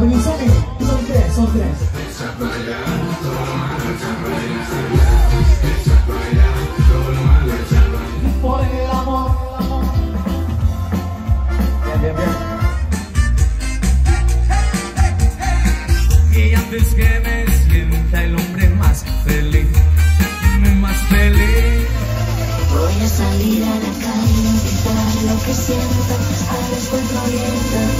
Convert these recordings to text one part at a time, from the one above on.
Son tres, son tres. Por el amor, el amor. Bien, bien, bien. Y antes que me sienta el hombre más feliz, más feliz. Voy a salir a la calle gritar lo que siento al encuentro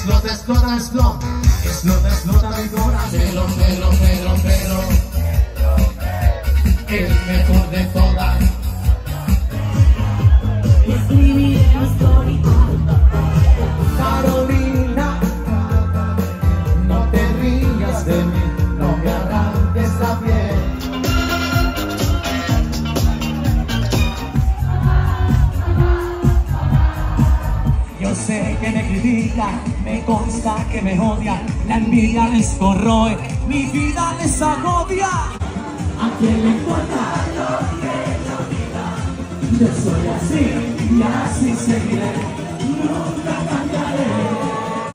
Explota, explota, explota mi corazón. Pero, sé que me critican, me consta que me odian, la envidia les corroe, mi vida les agobia. ¿A quién le importa lo que yo diga? Yo soy así y así seguiré Nunca cambiaré